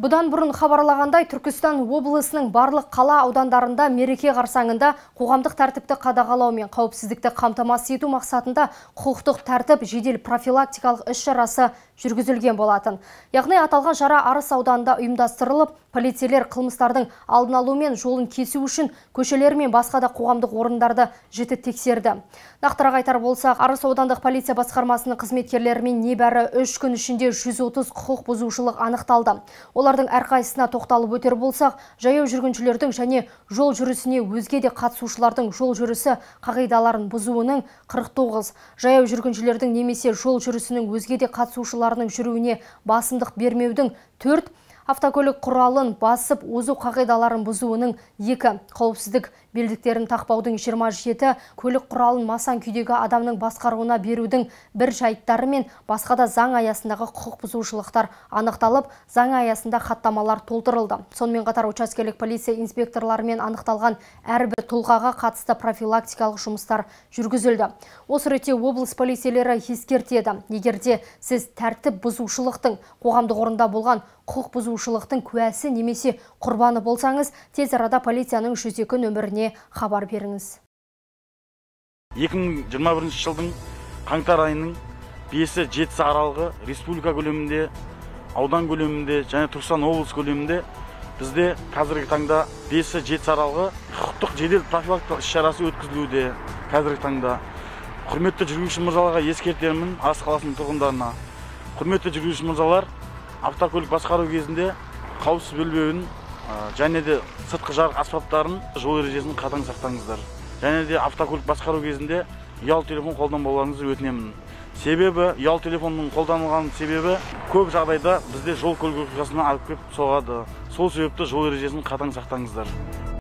Бұдан бұрын хабарлағандай Түркістан облысының барлық қала аудандарында мереке қарсаңында қоғамдық тәртіпті қадағалау мен қауіпсіздікті қамтамасыз ету мақсатында құқықтық тәртіп жедел профилактикалық іс-шарасы жүргізілген болатын. Яғни аталған шара Арыс ауданында ұйымдастырылып, полицейлер қылмыстардың алдын алу мен жолын кесу үшін көшелер мен басқа да қоғамдық орындарды жіті тексерді. Нақтырақ айтар болсақ, Арыс аудандық полиция басқармасының қызметкерлерімен небәрі 3 күн ішінде 130 құқық бұзушылық анықталды. Олардың әрқайсысына тоқталып өтер болсақ, жаяу жүргіншілердің және жол жүрісіне өзге де қатысушылардың жол жүрісі қағидаларын бұзуының 49, жаяу жүргіншілердің немесе жол жүрісінің өзге де қатысушыларының жүруіне басымдық бермеудің 4, автокөлік құралын басып озу қағидаларын бұзуының екі қауіпсіздік белдіктерін тақпаудың 27 көлік құралын масан күйдегі адамның басқаруына берудің бір жайттары мен басқа да заң аясындағы құқық бұзушылықтар анықталып заң аясында хаттамалар толтырылды. Сонымен қатар учаскелік полиция инспекторларымен анықталған әрбір тұлғаға қатысты профилактикалық жұмыстар жүргізілді. Осы ретте облыс полицейлері ескертеді. Егерде сіз тәртіп бұзушылықтың қоғамдық орында болған құқық бұзушылықтың куәсі немесе құрбаны болсаңыз тез арада полицияның 102 нөміріне хабар беріңіз. 2021 жылдың қаңтар айының 5-і 7 аралығы республика көлемінде аудан көлемінде және түркістан облыс көлемінде бізде қазіргі таңда 5-і 7 аралығы құқықтық жедел профилактикалық іс шарасы өткізілуде қазіргі таңда. Құрметті жүргізуші мырзаларға ескертемін арыс қаласының тұрғындарына. Құрметті жүргізуші мырзалар автокөлік басқару кезінде қауіпсіз белбеуін және де сыртқы жарық аспаптарын жол ережесін қатаң сақтаңыздар. Және де автокөлік басқару кезінде ұялы телефон қолданбауларыңызды өтінемін. Себебі ұялы телефонның қолданылған себебі көп жағдайда бізде жол көлік оқиғасына алып келіп соғады. Сол себепті жол ережесін қатаң сақтаңыздар.